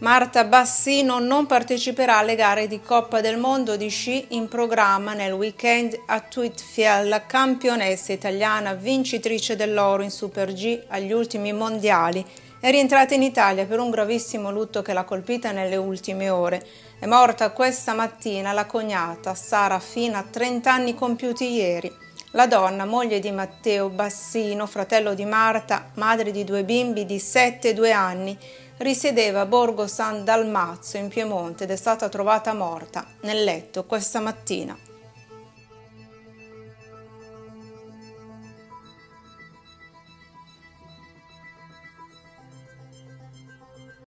Marta Bassino non parteciperà alle gare di Coppa del Mondo di sci in programma nel weekend a Tweetfield, la campionessa italiana vincitrice dell'oro in Super G agli ultimi mondiali. È rientrata in Italia per un gravissimo lutto che l'ha colpita nelle ultime ore. È morta questa mattina la cognata Sara Fina, 30 anni compiuti ieri. La donna, moglie di Matteo Bassino, fratello di Marta, madre di due bimbi di 7 e 2 anni, risiedeva a Borgo San Dalmazzo in Piemonte ed è stata trovata morta nel letto questa mattina.